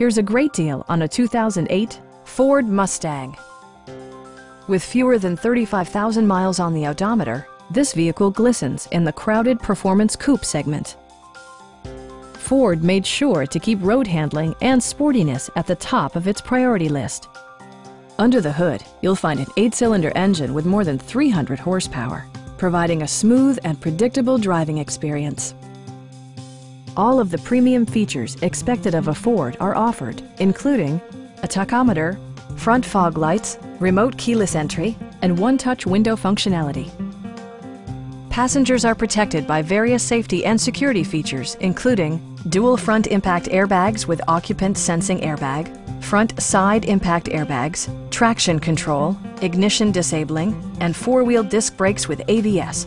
Here's a great deal on a 2008 Ford Mustang. With fewer than 35,000 miles on the odometer, this vehicle glistens in the crowded performance coupe segment. Ford made sure to keep road handling and sportiness at the top of its priority list. Under the hood, you'll find an eight-cylinder engine with more than 300 horsepower, providing a smooth and predictable driving experience. All of the premium features expected of a Ford are offered, including a tachometer, front fog lights, remote keyless entry, and one-touch window functionality. Passengers are protected by various safety and security features, including dual front impact airbags with occupant sensing airbag, front side impact airbags, traction control, ignition disabling, and four-wheel disc brakes with ABS.